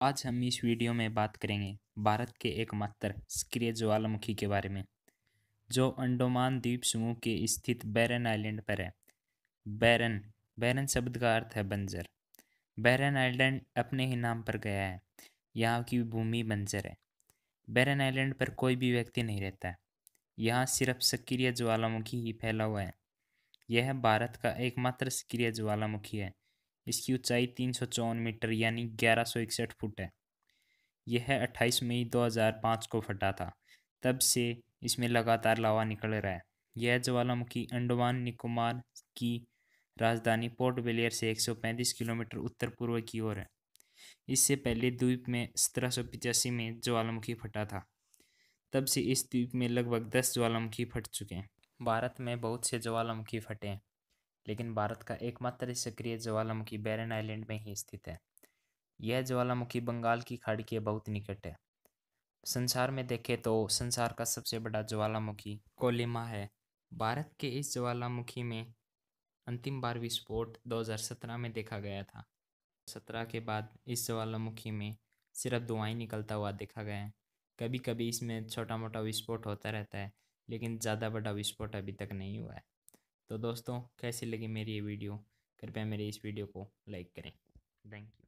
आज हम इस वीडियो में बात करेंगे भारत के एकमात्र सक्रिय ज्वालामुखी के बारे में, जो अंडोमान द्वीप समूह के स्थित बैरन आइलैंड पर है। बैरन बैरन शब्द का अर्थ है बंजर। बैरन आइलैंड अपने ही नाम पर गया है, यहाँ की भूमि बंजर है। बैरन आइलैंड पर कोई भी व्यक्ति नहीं रहता है, यहाँ सिर्फ़ सक्रिय ज्वालामुखी ही फैला हुआ है। यह भारत का एकमात्र सक्रिय ज्वालामुखी है इसकी ऊंचाई तीन सौ चौवन मीटर यानी ग्यारह सौ इकसठ फुट है। यह अट्ठाईस मई 2005 को फटा था। तब से इसमें लगातार लावा निकल रहा है। यह ज्वालामुखी अंडमान निकोबार की राजधानी पोर्ट ब्लेयर से 135 किलोमीटर उत्तर पूर्व की ओर है। इससे पहले द्वीप में सत्रह सौ पिचासी में ज्वालामुखी फटा था। तब से इस द्वीप में लगभग दस ज्वालामुखी फट चुके हैं। भारत में बहुत से ज्वालामुखी फटे हैं। लेकिन भारत का एकमात्र सक्रिय ज्वालामुखी बैरन आइलैंड में ही स्थित है। यह ज्वालामुखी बंगाल की खाड़ी के बहुत निकट है। संसार में देखें तो संसार का सबसे बड़ा ज्वालामुखी कोलिमा है। भारत के इस ज्वालामुखी में अंतिम बार विस्फोट 2017 में देखा गया था। 17 के बाद इस ज्वालामुखी में सिर्फ़ धुआँ निकलता हुआ देखा गया है। कभी कभी इसमें छोटा मोटा विस्फोट होता रहता है, लेकिन ज़्यादा बड़ा विस्फोट अभी तक नहीं हुआ है। तो दोस्तों, कैसी लगी मेरी ये वीडियो? कृपया मेरी इस वीडियो को लाइक करें। Thank you.